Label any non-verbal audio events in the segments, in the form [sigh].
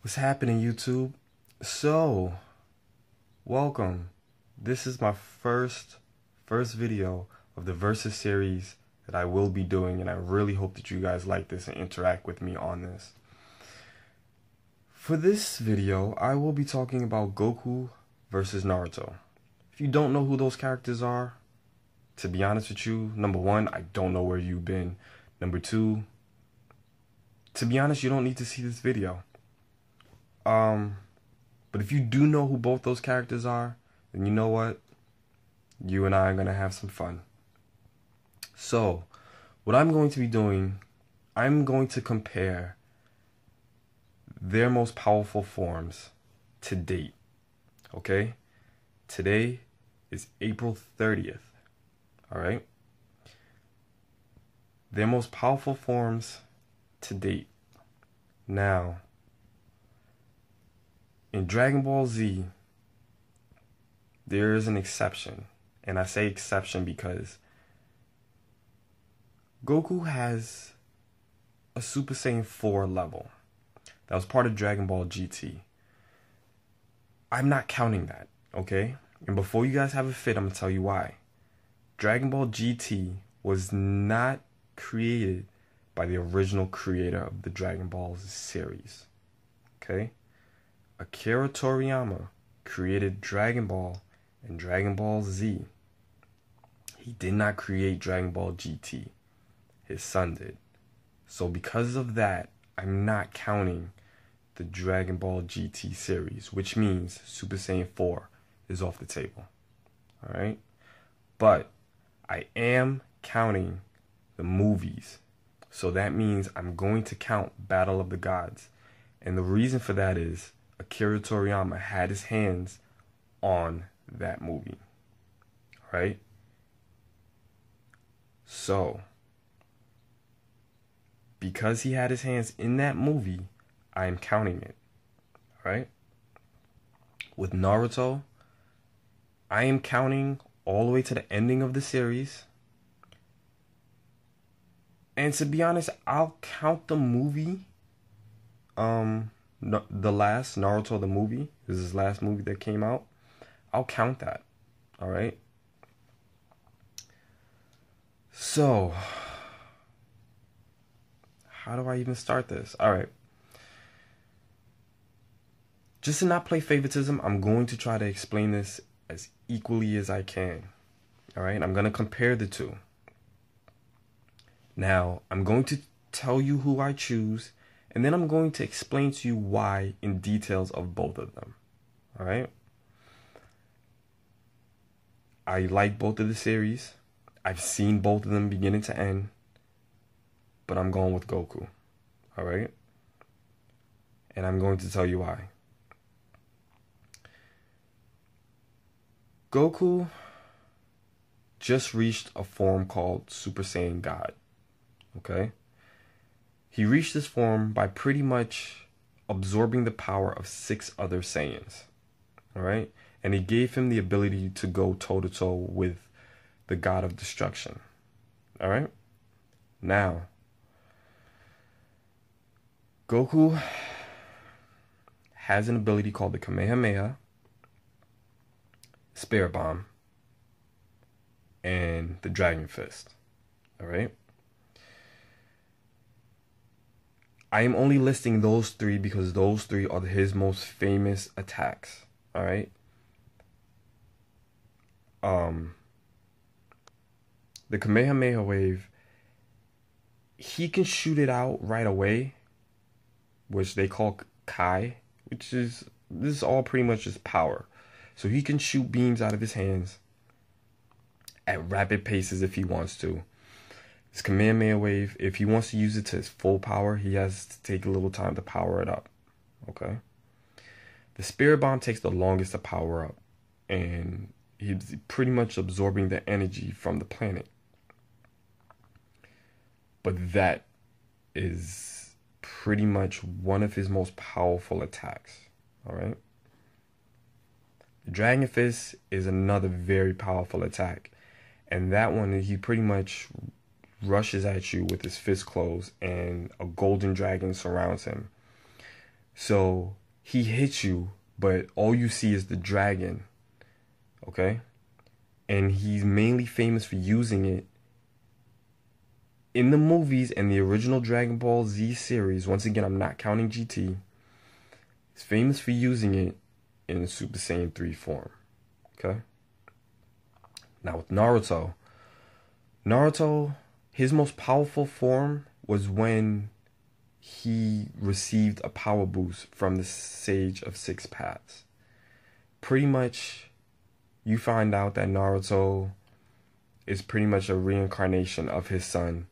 What's happening, YouTube? So, welcome. This is my first first video of the Versus series that I will be doing, and I really hope that you guys like this and interact with me on this. For this video, I will be talking about Goku versus Naruto. If you don't know who those characters are, to be honest with you, number one, I don't know where you've been. Number two, to be honest, you don't need to see this video. Um, but if you do know who both those characters are, then you know what? You and I are going to have some fun. So, what I'm going to be doing, I'm going to compare their most powerful forms to date. Okay? Today is April 30th. All right? Their most powerful forms to date. Now, in Dragon Ball Z, there is an exception. And I say exception because Goku has a Super Saiyan 4 level. That was part of Dragon Ball GT. I'm not counting that, okay? And before you guys have a fit, I'm to tell you why. Dragon Ball GT was not created by the original creator of the Dragon Ball series. Okay? Akira Toriyama created Dragon Ball and Dragon Ball Z. He did not create Dragon Ball GT. His son did. So because of that, I'm not counting the Dragon Ball GT series, which means Super Saiyan 4 is off the table. Alright? But I am counting the movies. So that means I'm going to count Battle of the Gods. And the reason for that is Akira Toriyama had his hands on that movie. Right? So, because he had his hands in that movie, I am counting it. Right? With Naruto, I am counting all the way to the ending of the series. And to be honest, I'll count the movie um the last Naruto the movie, this is his last movie that came out. I'll count that. All right? So, how do I even start this? All right. Just to not play favoritism, I'm going to try to explain this as equally as I can. All right? I'm going to compare the two. Now, I'm going to tell you who I choose, and then I'm going to explain to you why in details of both of them. All right? I like both of the series. I've seen both of them beginning to end, but I'm going with Goku. All right? And I'm going to tell you why. Goku just reached a form called Super Saiyan God. Okay? He reached this form by pretty much absorbing the power of six other Saiyans. All right? And he gave him the ability to go toe to toe with the god of destruction. All right? Now, Goku has an ability called the Kamehameha, Spirit Bomb, and the Dragon Fist. All right? I am only listing those three because those three are his most famous attacks. All right. Um, the Kamehameha wave, he can shoot it out right away, which they call Kai, which is this is all pretty much just power. So he can shoot beams out of his hands at rapid paces if he wants to. His Kamehameha wave, if he wants to use it to his full power, he has to take a little time to power it up. Okay. The Spirit Bomb takes the longest to power up, and he's pretty much absorbing the energy from the planet. But that is pretty much one of his most powerful attacks. All right. Dragon Fist is another very powerful attack. And that one, he pretty much rushes at you with his fist closed and a golden dragon surrounds him. So he hits you, but all you see is the dragon. Okay? And he's mainly famous for using it in the movies and the original Dragon Ball Z series. Once again, I'm not counting GT. He's famous for using it in Super Saiyan 3 form. Okay? Now with Naruto, Naruto, his most powerful form was when he received a power boost from the Sage of Six Paths. Pretty much, you find out that Naruto is pretty much a reincarnation of his son,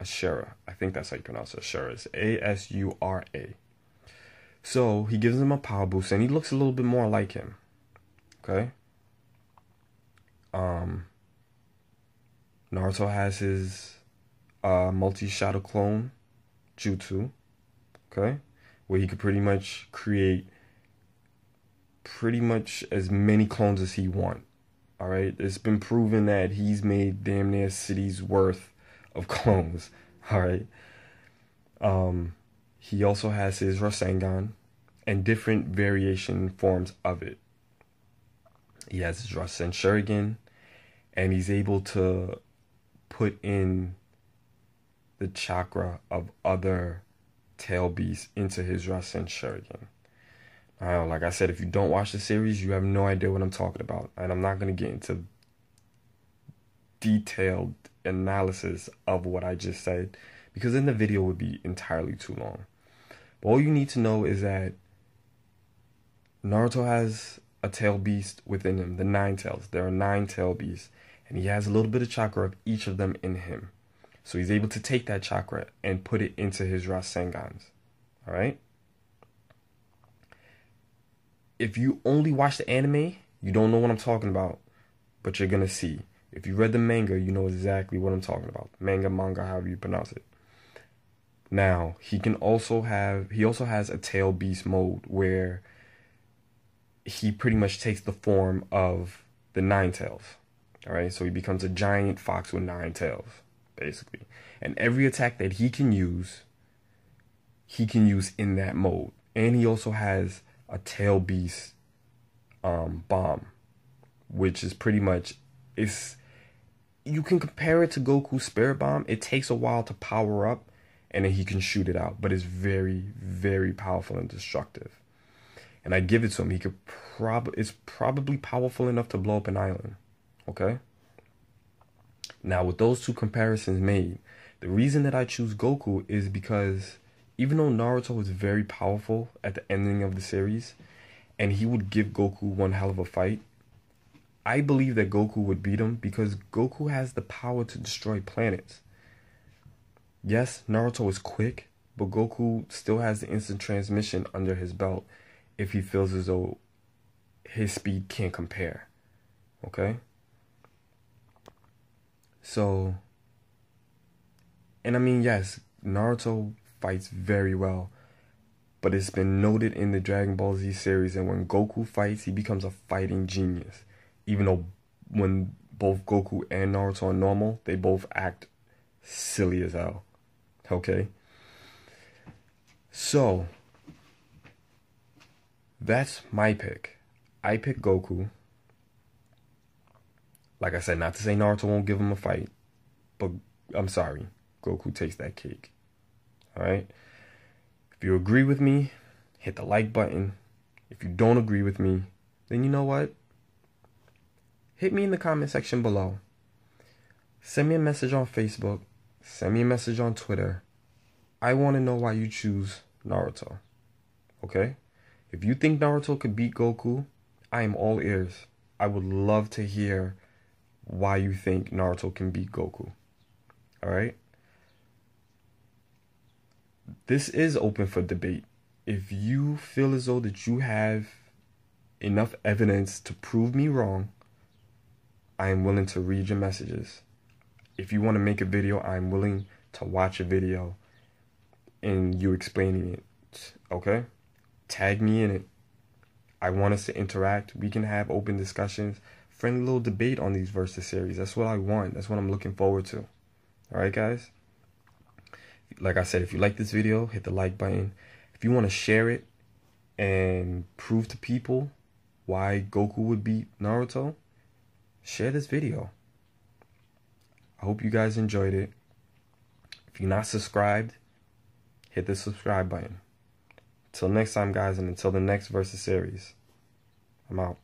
Ashura. I think that's how you pronounce it. Ashura. It's A S U R A. So he gives him a power boost, and he looks a little bit more like him. Okay. Um. Naruto has his uh, multi-shadow clone jutsu, okay, where he could pretty much create pretty much as many clones as he want. All right, it's been proven that he's made damn near cities worth of [laughs] clones. All right. Um, he also has his Rasengan and different variation forms of it. He has his Rasen Shuriken, and he's able to put in the chakra of other tail beasts into his Rasen Shuriken. Now, like I said, if you don't watch the series, you have no idea what I'm talking about. And I'm not going to get into detailed analysis of what I just said because then the video would be entirely too long. But all you need to know is that Naruto has a tail beast within him, the nine tails. There are nine tail beasts and he has a little bit of chakra of each of them in him. So he's able to take that chakra and put it into his Rasengans. All right? If you only watch the anime, you don't know what I'm talking about, but you're going to see. If you read the manga, you know exactly what I'm talking about. Manga, manga, however you pronounce it. Now, he can also have he also has a tail beast mode where he pretty much takes the form of the nine tails. All right, so he becomes a giant fox with nine tails, basically. And every attack that he can use, he can use in that mode. And he also has a tail beast um, bomb, which is pretty much it's you can compare it to Goku's Spirit Bomb. It takes a while to power up, and then he can shoot it out, but it's very, very powerful and destructive. And I give it to him. He could prob it's probably powerful enough to blow up an island. Okay? Now, with those two comparisons made, the reason that I choose Goku is because even though Naruto was very powerful at the ending of the series, and he would give Goku one hell of a fight, I believe that Goku would beat him because Goku has the power to destroy planets. Yes, Naruto is quick, but Goku still has the instant transmission under his belt if he feels as though his speed can't compare. Okay? So, and I mean, yes, Naruto fights very well, but it's been noted in the Dragon Ball Z series that when Goku fights, he becomes a fighting genius. Even though when both Goku and Naruto are normal, they both act silly as hell. Okay? So, that's my pick. I pick Goku. Like I said, not to say Naruto won't give him a fight, but I'm sorry, Goku takes that cake. Alright? If you agree with me, hit the like button. If you don't agree with me, then you know what? Hit me in the comment section below. Send me a message on Facebook. Send me a message on Twitter. I want to know why you choose Naruto. Okay? If you think Naruto could beat Goku, I am all ears. I would love to hear why you think Naruto can beat Goku. Alright? This is open for debate. If you feel as though that you have enough evidence to prove me wrong, I am willing to read your messages. If you want to make a video, I'm willing to watch a video and you explaining it. Okay? Tag me in it. I want us to interact. We can have open discussions, friendly little debate on these versus series. That's what I want. That's what I'm looking forward to. All right, guys. Like I said, if you like this video, hit the like button. If you want to share it and prove to people why Goku would beat Naruto, share this video. I hope you guys enjoyed it. If you're not subscribed, hit the subscribe button. Till next time, guys, and until the next versus series, I'm out.